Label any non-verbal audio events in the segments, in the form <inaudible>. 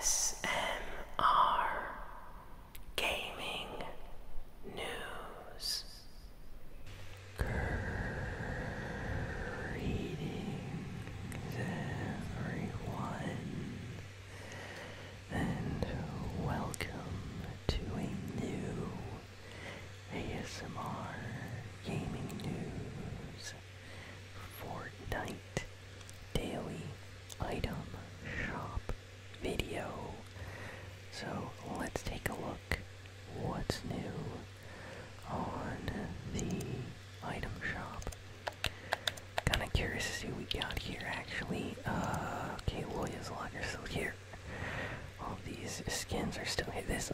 Yes,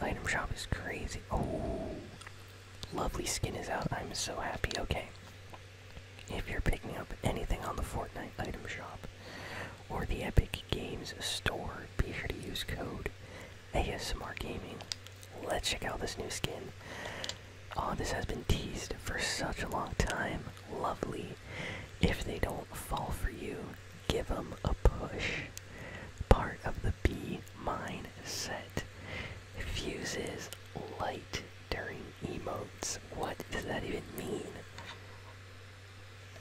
item shop is crazy. Oh, lovely skin is out. I'm so happy. Okay. If you're picking up anything on the Fortnite item shop or the Epic Games store, be sure to use code ASMR Gaming. Let's check out this new skin. Oh, this has been teased for such a long time. Lovely. If they don't fall for you, give them a push. Part of the Be Mine set light during emotes. What does that even mean?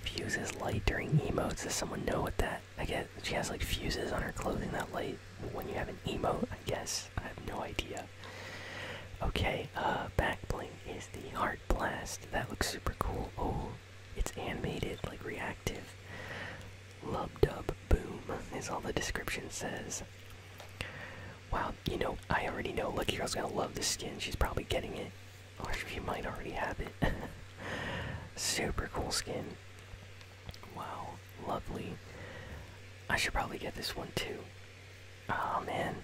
Fuses light during emotes. Does someone know what that? I guess she has like fuses on her clothing that light when you have an emote. I guess I have no idea. Okay, uh, back bling is the heart blast. That looks super cool. Oh, it's animated, like reactive. Lub dub boom is all the description says. Wow, you know, I already know Lucky Girl's gonna love this skin. She's probably getting it. Or she might already have it. <laughs> Super cool skin. Wow, lovely. I should probably get this one too. Oh man,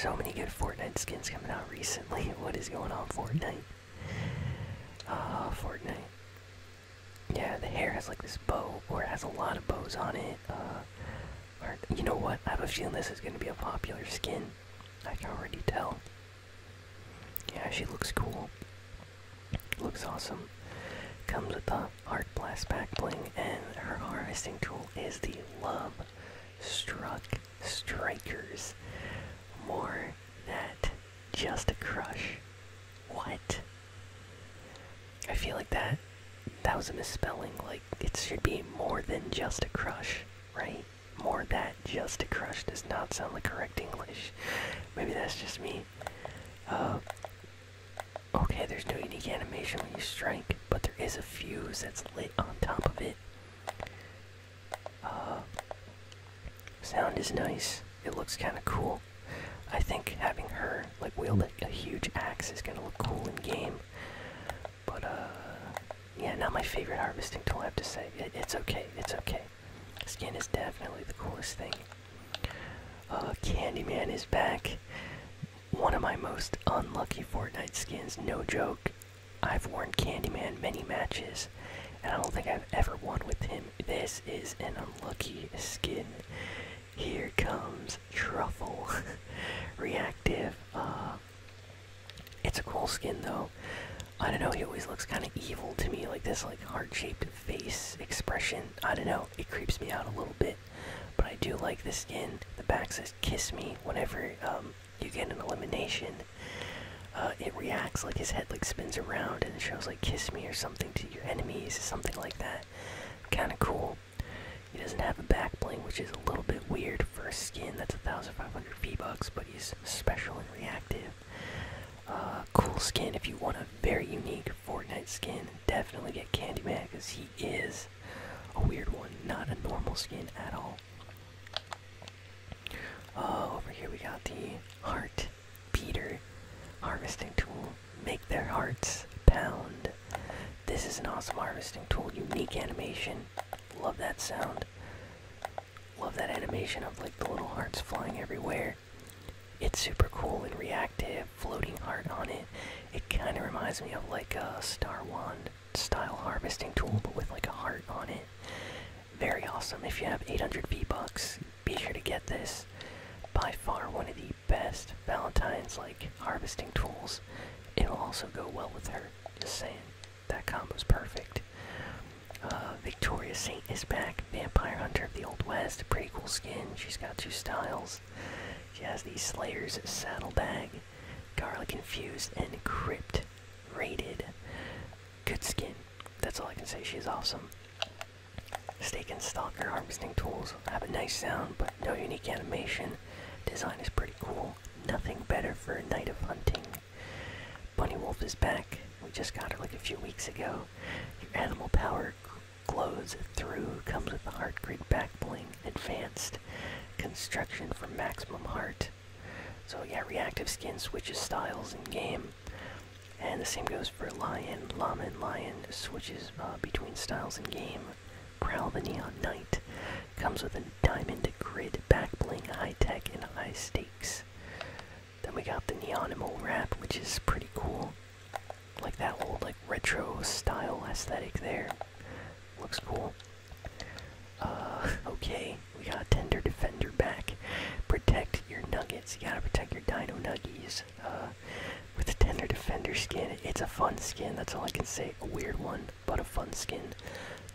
so many good Fortnite skins coming out recently. <laughs> What is going on, Fortnite? Ah, uh, Fortnite. Yeah, the hair has like this bow, or it has a lot of bows on it. Uh, or, you know what? I have a feeling this is going to be a popular skin. I can already tell. Yeah, she looks cool. Looks awesome. Comes with the Heart Blast back bling, and her harvesting tool is the Love Struck Strikers. More that just a crush. What? I feel like that that was a misspelling. Like it should be more than just a crush, right? More that just a crush does not sound like correct English. Maybe that's just me. Uh, okay, there's no unique animation when you strike, but there is a fuse that's lit on top of it. Uh, sound is nice. It looks kind of cool. I think having her like wield a, a huge axe is gonna look cool in game. But uh, yeah, not my favorite harvesting tool. I have to say, it, it's okay. It's okay. Skin is definitely the coolest thing. Uh, Candyman is back. One of my most unlucky Fortnite skins, no joke. I've worn Candyman many matches, and I don't think I've ever won with him. This is an unlucky skin. Here comes Truffle. <laughs> Reactive. Uh, it's a cool skin though. I don't know, he always looks kind of evil to me, like this like heart-shaped face expression. I don't know, it creeps me out a little bit. But I do like the skin. The back says "Kiss me" whenever um, you get an elimination. Uh, it reacts like his head like spins around and it shows like "Kiss me" or something to your enemies, something like that. Kind of cool. He doesn't have a back bling, which is a little bit weird for a skin that's 1,500 V-Bucks, but he's special and reactive. Skin if you want a very unique Fortnite skin. Definitely get Candyman because he is a weird one, not a normal skin at all. Uh, over here we got the Heart Beater harvesting tool. Make their hearts pound. This is an awesome harvesting tool. Unique animation. Love that sound. Love that animation of like the little hearts flying everywhere. It's super cool and reactive, floating heart on it. It kind of reminds me of like a Star Wand style harvesting tool, but with like a heart on it. Very awesome. If you have 800 V-Bucks, be sure to get this. By far one of the best Valentine's like harvesting tools. It'll also go well with her. Just saying. That combo's perfect. Uh, Victoria Saint is back. Vampire Hunter of the Old West. Pretty cool skin. She's got two styles. She has the Slayer's Saddlebag, Garlic Infused, and Crypt Rated. Good skin. That's all I can say. She's awesome. Stake and Stalker harvesting tools have a nice sound, but no unique animation. Design is pretty cool. Nothing better for a night of hunting. Bunny Wolf is back. We just got her like a few weeks ago. Your animal power glows through, comes with the heart grid back bling, advanced construction for maximum heart. So yeah, reactive skin switches styles in game. And the same goes for Lion. Llama and Lion switches uh, between styles in game. Prowl the Neon Knight comes with a diamond grid back bling, high tech, and high stakes. Then we got the Neonimal wrap, which is pretty cool. Like that old like retro style aesthetic there. Looks cool. Uh, okay, we got Tender Defender back. Protect your nuggets. You gotta protect your dino nuggies. Uh, with the Tender Defender skin, it's a fun skin. That's all I can say. A weird one, but a fun skin.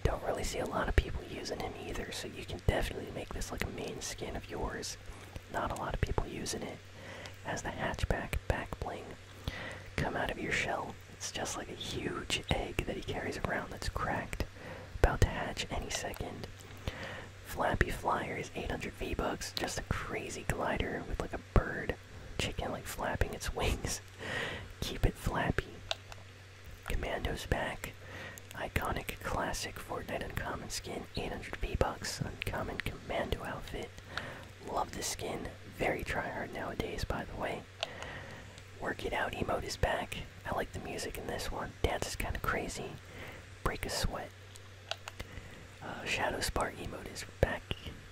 Don't really see a lot of people using him either, so you can definitely make this like a main skin of yours. Not a lot of people using it. As the hatchback back bling come out of your shell. It's just like a huge egg that he carries around that's cracked, about to hatch any second. Flappy Flyer is 800 V-Bucks, just a crazy glider with like a bird chicken like flapping its <laughs> wings. Keep it flappy. Commando's back. Iconic classic Fortnite uncommon skin, 800 V-Bucks, uncommon commando outfit. Love the skin, very tryhard nowadays by the way. Work It Out emote is back. I like the music in this one. Dance is kind of crazy. Break a sweat. Uh, Shadow Spark emote is back.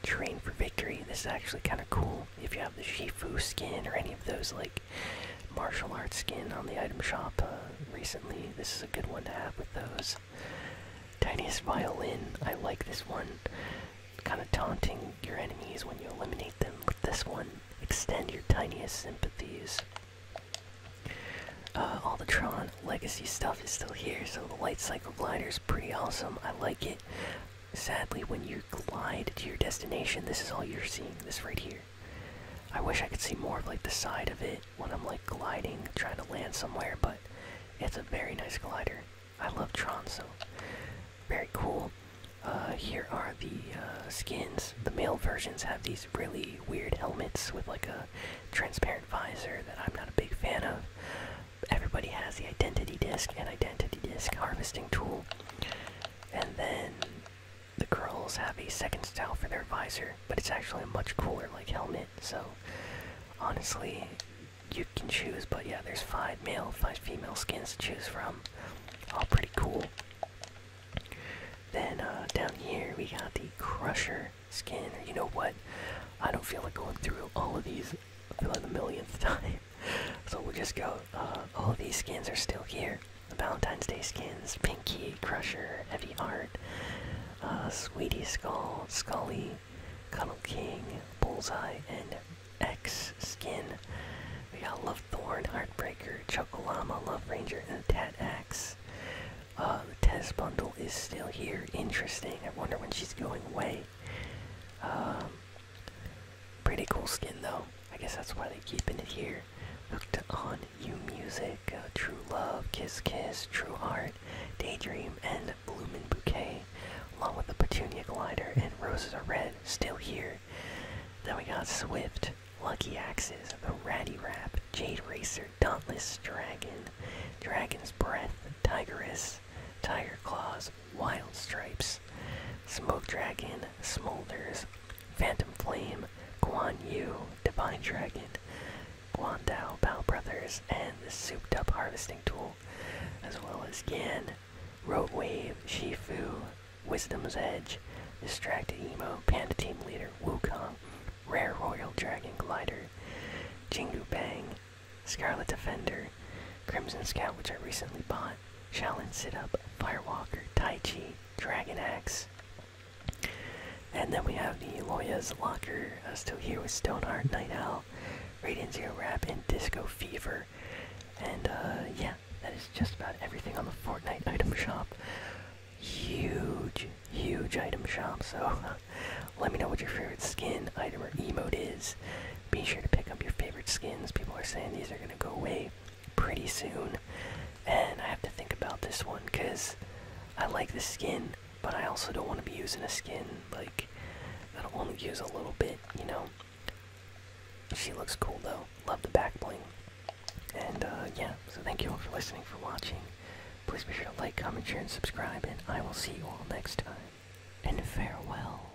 Train for Victory. This is actually kind of cool. If you have the Shifu skin or any of those like martial arts skin on the item shop uh, recently, this is a good one to have with those. Tiniest Violin. I like this one. Kind of taunting your enemies when you eliminate them. With this one, extend your tiniest sympathies. Uh, all the Tron legacy stuff is still here, so the light cycle glider is pretty awesome. I like it. Sadly, when you glide to your destination, this is all you're seeing. This right here. I wish I could see more of like the side of it when I'm like gliding, trying to land somewhere, but it's a very nice glider. I love Tron, so very cool. Uh, here are the uh, skins. The male versions have these really weird helmets with like a transparent visor that I'm not a big fan of. Everybody has the identity disc and identity disc harvesting tool. And then girls have a second style for their visor, but it's actually a much cooler like helmet. So honestly, you can choose. But yeah, there's five male, five female skins to choose from. All pretty cool. Then uh, down here we got the Crusher skin. You know what? I don't feel like going through all of these for like the millionth <laughs> time. so we'll just go. Uh, all of these skins are still here. The Valentine's Day skins, Pinky, Crusher, Heavy Heart, uh, Sweetie Skull, Scully, Cuddle King, Bullseye, and X skin. We got Love Thorn, Heartbreaker, Chocolama, Love Ranger, and Tat Axe. Uh, the Tez bundle is still here. Interesting. I wonder when she's going away. Um, pretty cool skin though. I guess that's why they're keeping it here. Hooked on You Music, uh, True Love, Kiss Kiss, True Heart, Daydream, and along with the Petunia Glider and Roses Are Red, still here. Then we got Swift, Lucky Axes, the Ratty Rap, Jade Racer, Dauntless Dragon, Dragon's Breath, Tigeress, Tiger Claws, Wild Stripes, Smoke Dragon, Smolders, Phantom Flame, Guan Yu, Divine Dragon, Guandao, Bow Brothers, and the Souped Up Harvesting Tool, as well as Gan, Road Wave, Shifu, Wisdom's Edge, Distracted Emo, Panda Team Leader, Wukong, Rare Royale Dragon Glider, Jingu Bang, Scarlet Defender, Crimson Scout, which I recently bought, Shaolin Sit Up, Firewalker, Tai Chi, Dragon Axe. And then we have the Loya's Locker uh, still here with Stoneheart, Night Owl, Radiant Zero Wrap, and Disco Fever. And uh, yeah, that is just about everything on the Fortnite item shop. Huge, huge item shop. So <laughs> let me know what your favorite skin, item, or emote is. Be sure to pick up your favorite skins. People are saying these are going to go away pretty soon. And I have to think about this one because I like the skin, but I also don't want to be using a skin like that'll only use a little bit, you know. She looks cool though. Love the back bling. And uh, yeah, so thank you all for listening, for watching. Please be sure to like, comment, share, and subscribe, and I will see you all next time. And farewell.